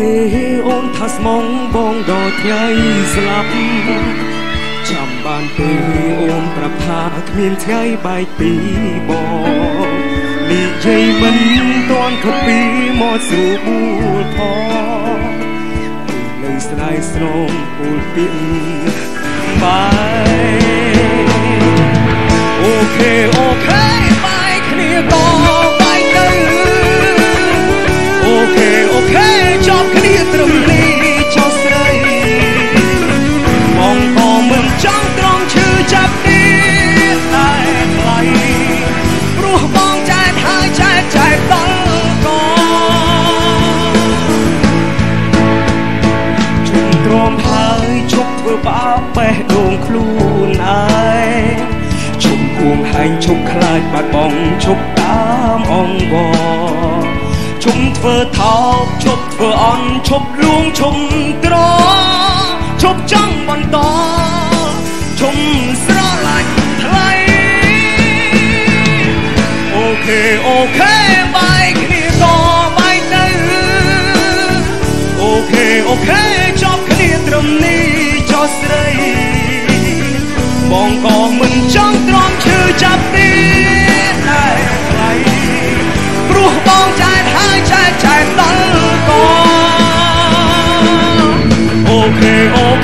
ទេអូនថាស្មងបងដល់ថ្ងៃស្លាប់ចាំបានទេអូនប្រាប់ថាគ្មានថ្ងៃបែកពីបងនិយាយមិនទាន់ខុសពីមកស្រួលបួលផងនៅស្ដាយស្រោមពូលពីបាយអូខេអូខេ គួងហែងជប់ខ្លាចបាត់បង់ជប់តាមអង្វរជុំធ្វើថោកជប់ធ្វើអន់ជប់លួងជុំត្រជប់ចង់បន្តជុំស្រឡាញ់ថ្លៃអូខេអូខេបាយគ្នាក៏បាយទៅអូខេអូខេចប់គ្នាត្រឹមនេះចោះស្រីបងក៏មិនចង់ទ្រាំឈឺ ចាប់ទេតែថ្លៃព្រោះបងចែកហើយចែកចែកដល់ក៏អូខេអូខេ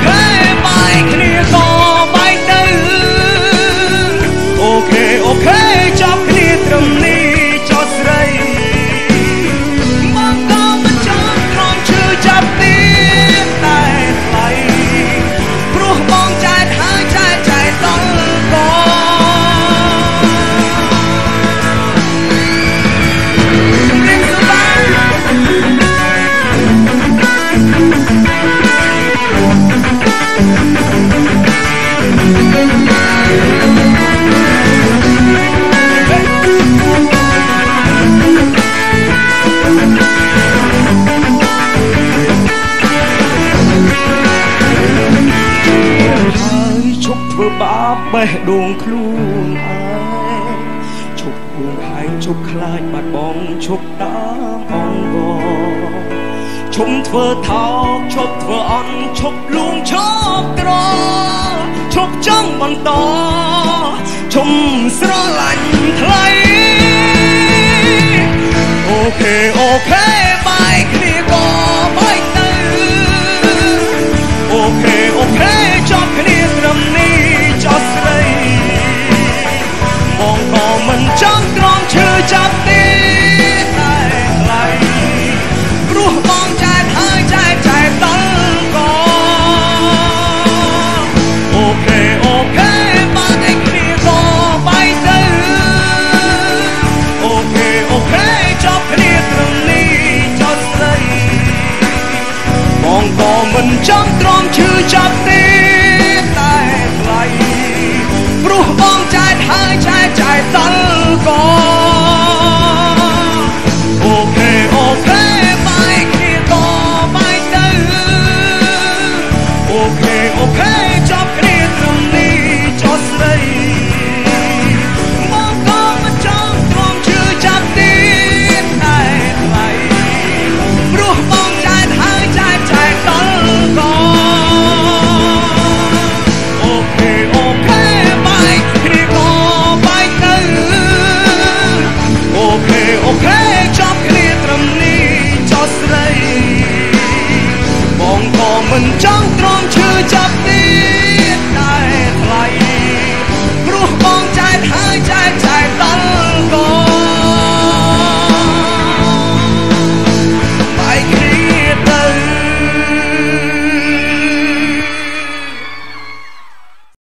ធ្វើបាបបេះដូងខ្លួនឯងឈប់គួងហែងឈប់ខ្លាចបាត់បង់ឈប់តាមអង្វរឈប់ធ្វើថោកឈប់ធ្វើអន់ឈប់លួងឈប់ត្រឈប់ចង់បន្តឈប់ស្រឡាញ់ បងក៏មិនចង់ទ្រាំឈឺចាប់ទេតែថ្លៃព្រោះបងចែកហើយចែកចែកដល់ក៏អូខេអូខេបាយគ្នាតបាយទៅអូខេអូខេ